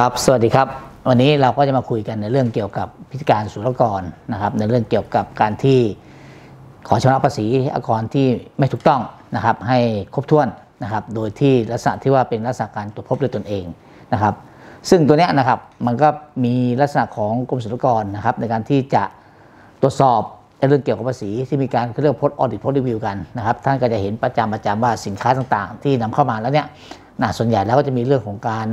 ครับ สวัสดีครับ วันนี้เราก็จะมาคุยกันในเรื่องเกี่ยวกับพิธีการศุลกรนะครับ ในเรื่องเกี่ยวกับการที่ขอชำระภาษีอากรที่ไม่ถูกต้องนะครับ ให้ครบถ้วนนะครับ โดยที่ลักษณะที่ว่าเป็นลักษณะการตรวจพบด้วยตนเองนะครับ ซึ่งตัวนี้นะครับมันก็มีลักษณะของกรมศุลกรนะครับ ในการที่จะตรวจสอบในเรื่องเกี่ยวกับภาษีที่มีการเรียกพจน์ออดิตพจน์รีวิวกันนะครับ ท่านก็จะเห็นประจำประจำว่าสินค้าต่างๆ ที่นำเข้ามาแล้วเนี่ยนะส่วนใหญ่แล้วก็จะมีเรื่องของการ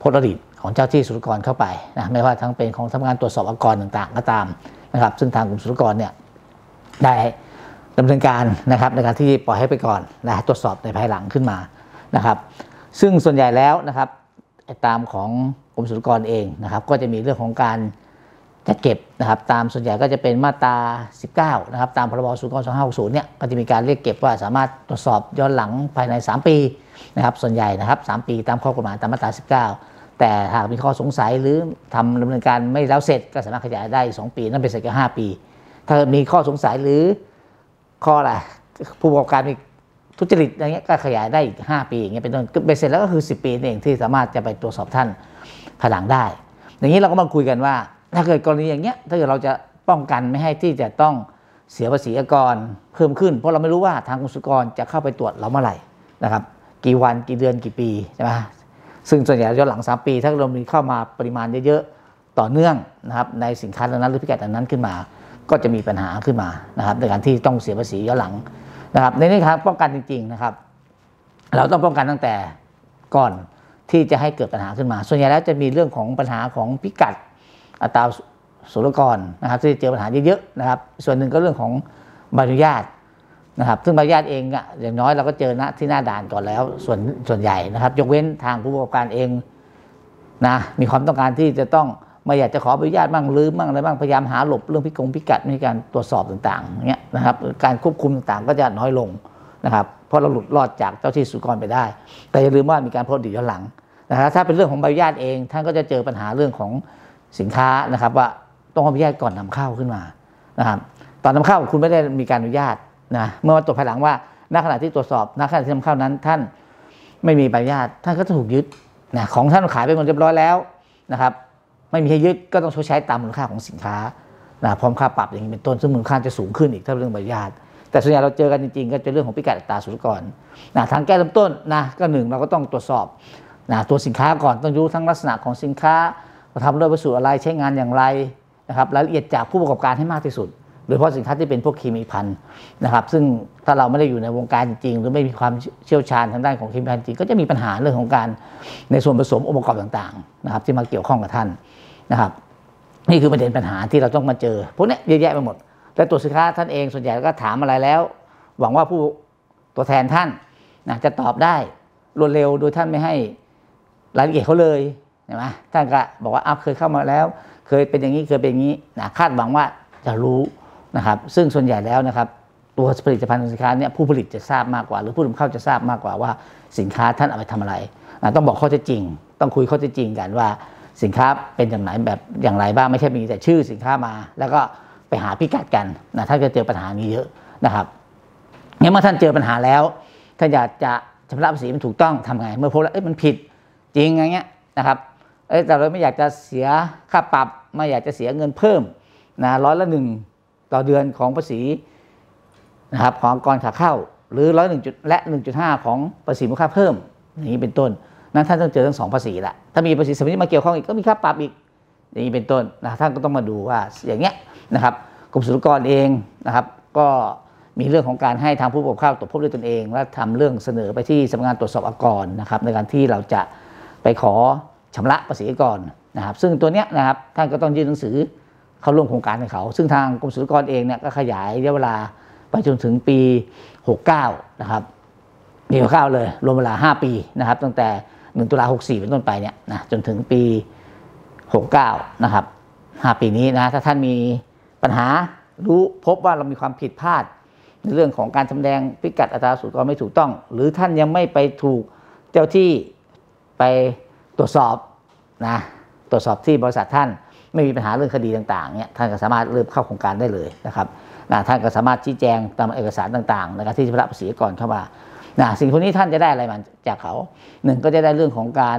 พจน์ออดิต ของเจ้าที่ศุลกรเข้าไปนะไม่ว่าทั้งเป็นของทำงานตรวจสอบอากรต่างๆก็ตามนะครับซึ่งทางกรมศุลกรเนี่ยได้ดำเนินการนะครับในการที่ปล่อยให้ไปก่อนนะตรวจสอบในภายหลังขึ้นมานะครับ ซึ่งส่วนใหญ่แล้วนะครับตามของกรมศุลกรเองนะครับก็จะมีเรื่องของการจัดเก็บนะครับตามส่วนใหญ่ก็จะเป็นมาตรา 19 นะครับตามพรบศุลกร 2560 เนี่ยก็จะมีการเรียกเก็บว่าสามารถตรวจสอบย้อนหลังภายใน 3 ปีนะครับส่วนใหญ่นะครับ 3 ปีตามข้อกฎหมายตามมาตรา 19 แต่หากมีข้อสงสัยหรือทำดำเนินการไม่แล้วเสร็จก็สามารถขยายได้ 2 ปี นั่นเป็นสักแค่5ปี ถ้ามีข้อสงสัยหรือข้ออะไรผู้ประกอบการมีทุจริตอะไรเงี้ยก็ขยายได้อีก 5 ปีอย่างเงี้ยเป็นต้นเบสเสร็จแล้วก็คือ 10 ปีเองที่สามารถจะไปตรวจสอบท่านภายหลังได้ อย่างนี้เราก็มาคุยกันว่า ถ้าเกิดกรณีอย่างเงี้ยถ้าเกิดเราจะป้องกันไม่ให้ที่จะต้องเสียภาษีอากรเพิ่มขึ้น เพราะเราไม่รู้ว่าทางกรมศุลกรจะเข้าไปตรวจเราเมื่อไหร่นะครับ กี่วันกี่เดือนกี่ปีใช่ไหม ซึ่งส่วนใหญ่ย้อนหลัง 3 ปี ถ้าเรามีเข้ามาปริมาณเยอะๆ ต่อเนื่องนะครับในสินค้านั้นหรือพิกัดนั้นขึ้นมา ก็จะมีปัญหาขึ้นมานะครับในการที่ต้องเสียภาษีย้อนหลังนะครับในนี้ครับป้องกันจริง ๆนะครับ เราต้องป้องกันตั้งแต่ก่อนที่จะให้เกิดปัญหาขึ้นมา ส่วนใหญ่แล้วจะมีเรื่องของปัญหาของพิกัดอัตราศุลกรนะครับที่เจอปัญหาเยอะๆนะครับ ส่วนหนึ่งก็เรื่องของใบอนุญาต นะครับซึ่งใบอนุญาตเองอะอย่างน้อยเราก็เจอณที่หน้าด่านก่อนแล้ว ส่วนส่วนใหญ่นะครับ ยกเว้นทางผู้ประกอบการเองนะมีความต้องการที่จะต้องไม่อยากจะขอใบอนุญาตบ้างลืมบ้างอะไรบ้างพยายามหาหลบเรื่องพิกงพิกัดในการตรวจสอบต่างๆอย่างเงี้ยนะครับการควบคุมต่างๆก็จะน้อยลงนะครับเพราะเราหลุดรอดจากเจ้าที่สุกรไปได้ แต่อย่าลืมว่ามีการโพสต์ดีย้อนหลังนะครับถ้าเป็นเรื่องของใบอนุญาตเองท่านก็จะเจอปัญหาเรื่องของสินค้านะครับ ว่าต้องขออนุญาตก่อนนำเข้าขึ้นมานะครับตอนนำเข้าคุณไม่ได้มีการอนุญาต นะเมื่อมาตรวจภายหลังว่าณขณะที่ตรวจสอบณขณะที่นำเข้านั้น ท่านไม่มีใบอนุญาตท่านก็จะถูกยึดนะของท่านขายไปหมดเรียบร้อยแล้วนะครับ ไม่มีให้ยึดก็ต้องชดใช้ตามมูลค่าของสินค้านะพร้อมค่าปรับอย่างนี้เป็นต้นซึ่งมูลค่าจะสูงขึ้นอีกถ้าเรื่องใบอนุญาตแต่ส่วนใหญ่เราเจอกันจริงๆ ก็จะเรื่องของพิกัดอัตราศุลกรนะทางแก้เริ่มต้นนะก็หนึ่งเราก็ต้องตรวจสอบนะตัวสินค้าก่อนต้องรู้ทั้งลักษณะของสินค้าเราทำด้วยวัสดุอะไรใช้งานอย่างไรนะครับรายละเอียดจากผู้ประกอบการให้มากที่สุด โดยเฉพาะสินค้าที่เป็นพวกเคมีพันนะครับ ซึ่งถ้าเราไม่ได้อยู่ในวงการจริง หรือไม่มีความเชี่ยวชาญทางด้านของเคมีพันจริงก็จะมีปัญหาเรื่องของการในส่วนผสมองค์ประกอบต่างๆนะครับ ที่มาเกี่ยวข้องกับท่านนะครับ นี่คือประเด็นปัญหาที่เราต้องมาเจอพวกนี้เยอะแยะไปหมดและตัวสินค้าท่านเองส่วนใหญ่ก็ถามอะไรแล้ว หวังว่าผู้ตัวแทนท่านนะจะตอบได้รวดเร็วโดยท่านไม่ให้รายละเอียดเขาเลยใช่ไหมท่านก็บอกว่าอ้าวเคยเข้ามาแล้ว เคยเป็นอย่างนี้เคยเป็นอย่างนี้นะคาดหวังว่าจะรู้ นะครับซึ่งส่วนใหญ่แล้วนะครับตัวผลิตภัณฑ์สินค้าเนี่ยผู้ผลิตจะทราบมากกว่า หรือผู้นำเข้าจะทราบมากกว่าว่าสินค้าท่านเอาไปทำอะไรนะต้องบอกข้อเท็จจริง ต้องคุยข้อเท็จจริงกันว่าสินค้าเป็นอย่างไหนแบบอย่างไรบ้างไม่ใช่มีแต่ชื่อสินค้ามา แล้วก็ไปหาพิกัดกันนะท่านก็เจอปัญหานี้เยอะนะครับเนี่ยเมื่อท่านเจอปัญหาแล้วท่านอยากจะชำระภาษีมันถูกต้องทำไง เมื่อพบแล้วเอ้ยมันผิดจริงอย่างเงี้ยนะครับเอ้ยแต่เราไม่อยากจะเสียค่าปรับไม่อยากจะเสียเงินเพิ่มนะร้อยละหนึ่ง ต่อเดือนของภาษีนะครับของกรขาเข้า หรือร้อยหนึ่งจุดและหนึ่งจุดห้าของภาษีมูลค่าเพิ่มอย่างนี้เป็นต้น นั้นท่านต้องเจอทั้งสองภาษีแหละถ้ามีภาษีสมมติมาเกี่ยวข้องอีกก็มีค่าปรับอีกอย่างนี้เป็นต้นนะท่านก็ต้องมาดูว่าอย่างเงี้ยนะครับกรมศุลกรเองนะครับ ก็มีเรื่องของการให้ทางผู้ประกอบการตรวจพบด้วยตนเอง และทำเรื่องเสนอไปที่สำนักงานตรวจสอบอากรนะครับ ในการที่เราจะไปขอชำระภาษีก่อนนะครับ ซึ่งตัวเนี้ยนะครับท่านก็ต้องยื่นหนังสือ เข้าร่วมโครงการให้เขา ซึ่งทางกรมศุลกรเองเนี่ยก็ขยายระยะเวลาไปจนถึงปี 69 นะครับปี69เลย รวมเวลา 5 ปีนะครับ ตั้งแต่ 1 ตุลา64 เป็นต้นไปเนี่ยนะจนถึงปี 69 นะครับ 5 ปีนี้นะถ้าท่านมีปัญหารู้พบว่าเรามีความผิดพลาด ในเรื่องของการแดงพิกัดอัตราสูตรก็ไม่ถูกต้อง หรือท่านยังไม่ไปถูกเจ้าที่ไปตรวจสอบนะตรวจสอบที่บริษัทท่าน ไม่มีปัญหาเรื่องคดีต่างๆเนี่ยท่านก็สามารถเริ่มเข้าโครงการได้เลยนะครับนะท่านก็สามารถชี้แจงตามเอกสารต่างๆนะครับที่ชำระภาษีก่อนเข้ามานะสิ่งพวกนี้ท่านจะได้อะไรมันจากเขาหนึ่งก็จะได้เรื่องของการ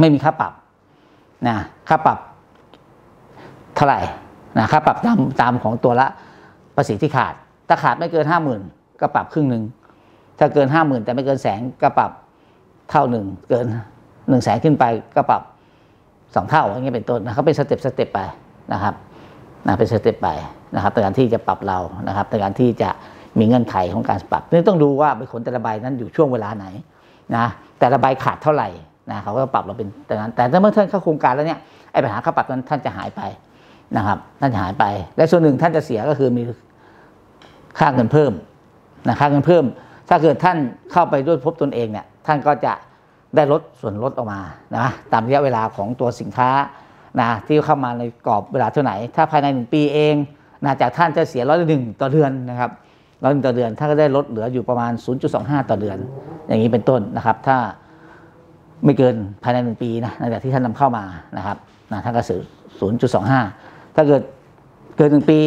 ไม่มีค่าปรับนะค่าปรับเท่าไหร่นะค่าปรับตามตามของตัวละภาษีที่ขาด ถ้าขาดไม่เกินห้าหมื่นก็ปรับครึ่งหนึ่งถ้าเกินห้าหมื่นแต่ไม่เกินแสนก็ปรับเท่าหนึ่งเกินหนึ่งแสนขึ้นไปก็ปรับ สองเท่าอย่างเงี้ยเป็นต้นนะเขาเป็นสเต็ปสเต็ปไปนะครับนะเป็นสเต็ปไปนะครับในการที่จะปรับเรานะครับในการที่จะมีเงื่อนไขของการปรับนี่ต้องดูว่าใบขนแต่ละใบนั้นอยู่ช่วงเวลาไหนนะแต่ละใบขาดเท่าไหร่นะเขาก็ปรับเราเป็นแต่นั้น แต่ถ้าเมื่อท่านเข้าโครงการแล้วเนี่ยไอ้ปัญหาค่าปรับนั้นท่านจะหายไปนะครับท่านจะหายไป และส่วนหนึ่งท่านจะเสียก็คือมีค่าเงินเพิ่มนะค่าเงินเพิ่ม ถ้าเกิดท่านเข้าไปด้วยพบตนเองเนี่ยท่านก็จะ ได้ลดส่วนลดออกมานะตามระยะเวลาของตัวสินค้านะที่เข้ามาในกรอบเวลาเท่าไหร่ถ้าภายในหนึ่งปีเองนะจากท่านจะเสียร้อยละหนึ่งต่อเดือนนะครับร้อยหนึ่งต่อเดือนท่านก็ได้ลดเหลืออยู่ประมาณ 0.25 ต่อเดือน อย่างนี้เป็นต้นนะครับ ถ้าไม่เกินภายในหนึ่งปีนะหลังจากที่ท่านนำเข้ามานะครับนะท่านก็ซื้อ0.25 ถ้าเกิดเกินหนึ่งปี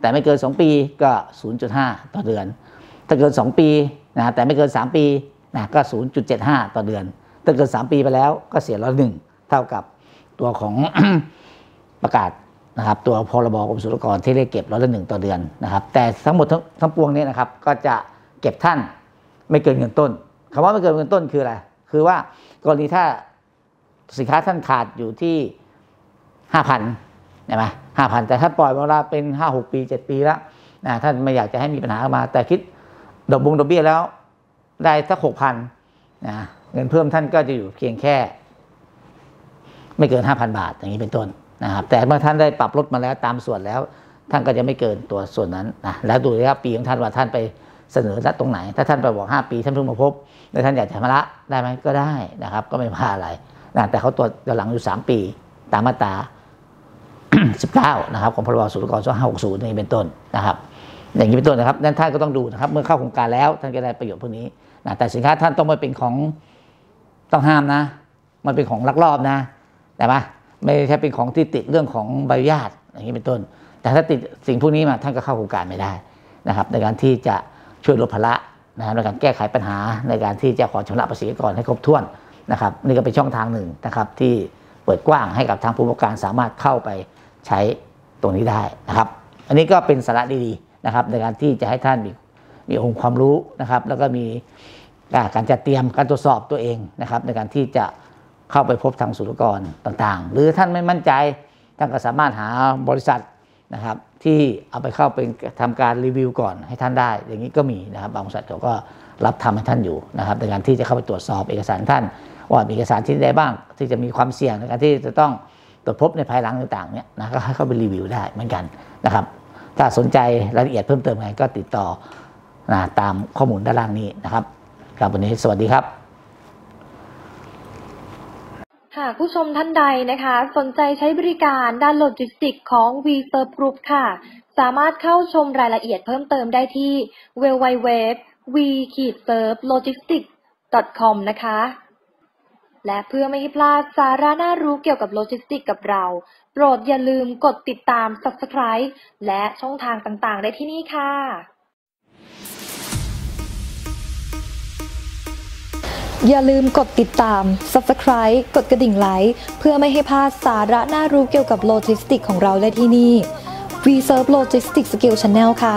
แต่ไม่เกิน 2 ปีก็ 0.5 ต่อเดือน ถ้าเกิน 2 ปีนะแต่ไม่เกิน 3 ปีนะก็ 0.75 ต่อเดือน ถ้าเกิน 3 ปีไปแล้วก็เสียร้อยหนึ่งเท่ากับตัวของประกาศนะครับตัวพรบกรมศุลกรที่เรียกเก็บร้อยละหนึ่งต่อเดือนนะครับ แต่ทั้งหมดทั้งทั้งปวงนี้นะครับ ก็จะเก็บท่านไม่เกินเงินต้นคำว่าไม่เกินเงินต้นคืออะไรคือว่ากรณีถ้าสินค้าท่านขาดอยู่ที่ห้าพันใช่ไหมห้าพันแต่ถ้าปล่อยเวลาเป็นห้าหกปีเจ็ดปีแล้วนะท่านไม่อยากจะให้มีปัญหามา แต่คิดดอกบงดอกเบี้ยแล้วได้สักหกพันนะ เงินเพิ่มท่านก็จะอยู่เพียงแค่ ไม่เกินห้าพันบาทอย่างนี้เป็นต้นนะครับ แต่เมื่อท่านได้ปรับลดมาแล้วตามส่วนแล้ว ท่านก็จะไม่เกินตัวส่วนนั้นนะแล้วดูระยะปีของท่านว่าท่านไปเสนอณตรงไหน ถ้าท่านไปบอกห้าปีท่านเพิ่งมาพบแล้วท่านอยากจะมาละได้ไหมก็ได้นะครับ ก็ไม่ว่าอะไรนะแต่เขาตัวหลังอยู่สามปี ตามมาตรา19 นะครับ ของพรบสุลกร2560นี่เป็นต้นนะครับ อย่างนี้เป็นต้นนะครับนั่นท่านก็ต้องดูนะครับ เมื่อเข้าโครงการแล้วท่านก็ได้ประโยชน์พวกนี้นะแต่สินค้าท่านต้องไม่เป็นของ ต้องห้ามนะ มันเป็นของลักลอบนะ แต่ว่าไม่ใช่เป็นของที่ติดเรื่องของใบอนุญาตอย่างนี้เป็นต้น แต่ถ้าติดสิ่งพวกนี้มาท่านก็เข้าโครงการไม่ได้นะครับ ในการที่จะช่วยลดภาระนะครับในการแก้ไขปัญหาในการที่จะขอชำระภาษีก่อนให้ครบถ้วนนะครับนี่ก็เป็นช่องทางหนึ่งนะครับ ที่เปิดกว้างให้กับทางผู้ประกอบการสามารถเข้าไปใช้ตรงนี้ได้นะครับ อันนี้ก็เป็นสาระดีๆนะครับ ในการที่จะให้ท่านมีมีองค์ความรู้นะครับ แล้วก็มี การจัดเตรียมการตรวจสอบตัวเองนะครับในการที่จะเข้าไปพบทางศุลกรต่างๆ หรือท่านไม่มั่นใจท่านก็สามารถหาบริษัทนะครับที่เอาไปเข้าเป็นทำการรีวิวก่อนให้ท่านได้ อย่างนี้ก็มีนะครับบางบริษัทเขาก็รับทำให้ท่านอยู่นะครับในการที่จะเข้าไปตรวจสอบเอกสารท่าน ว่ามีเอกสารที่ใดบ้าง ที่จะมีความเสี่ยงในการที่จะต้องตรวจพบในภายหลังต่างๆเนี่ยนะก็ให้เข้าไปรีวิวได้เหมือนกันนะครับ ถ้าสนใจรายละเอียดเพิ่มเติมไงก็ติดต่อนะตามข้อมูลด้านล่างนี้นะครับ ครับวันนี้สวัสดีครับหากผู้ชมท่านใดนะคะ สนใจใช้บริการด้านโลจิสติกของ v s e r v Group ค่ะ สามารถเข้าชมรายละเอียดเพิ่มเติมได้ที่ www v s e r v logistics com นะคะ และเพื่อไม่ให้พลาดสาระน่ารู้เกี่ยวกับโลจิสติกกับเรา โปรดอย่าลืมกดติดตาม Subscribe และช่องทางต่างๆ ได้ที่นี่ค่ะ อย่าลืมกดติดตาม Subscribe กดกระดิ่งไลค์เพื่อไม่ให้พลาดสาระน่ารู้เกี่ยวกับโลจิสติกของเราได้ที่นี่ v Serve Logistics Skill Channel ค่ะ